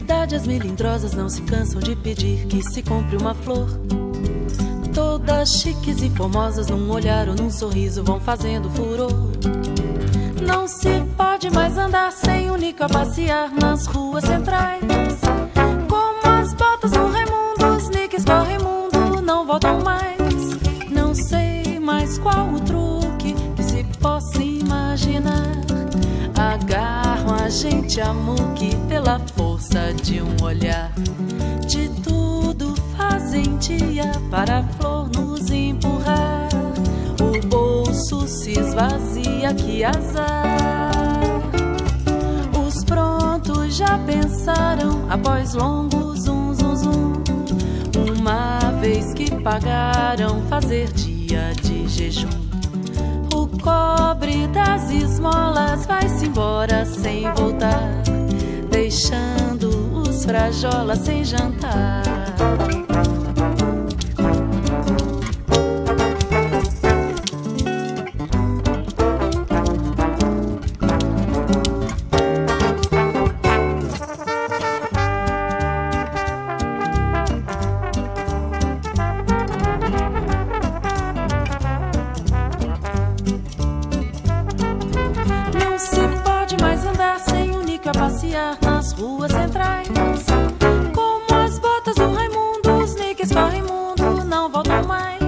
Amigas melindrosas não se cansam de pedir que se compre uma flor. Todas chiques e formosas, num olhar ou num sorriso, vão fazendo furor. Não se pode mais andar sem o Nico a passear nas ruas centrais. Como as botas do Raimundo, os nicks correm mundo, não voltam mais. Não sei mais qual o truque que se possa imaginar. Gente a muque pela força de um olhar. De tudo fazem dia para a flor nos empurrar. O bolso se esvazia, que azar. Os prontos já pensaram após longo zum zum zum. Uma vez que pagaram fazer dia de jejum. O cobre das esmolas vai-se embora sem voltar, deixando os frajolas sem jantar. Mais andar sem o Nico a passear nas ruas centrais. Como as botas do Raimundo, os nicks correm mundo, não voltam mais.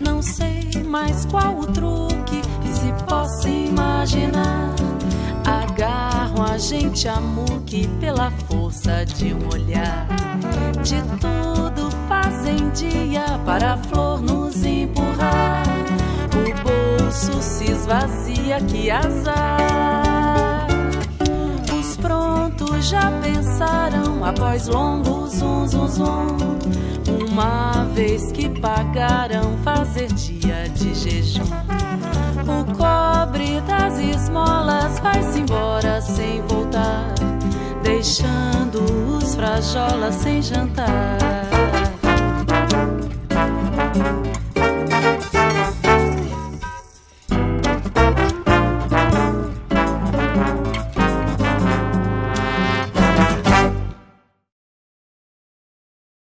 Não sei mais qual o truque que se possa imaginar. Agarram a gente a muque pela força de um olhar. De tudo fazem dia para a flor nos empurrar. O bolso se esvazia, que azar. Após longo zum zum zum. Uma vez que pagaram fazer dia de jejum. O cobre das esmolas vai-se embora sem voltar, deixando os frajolas sem jantar.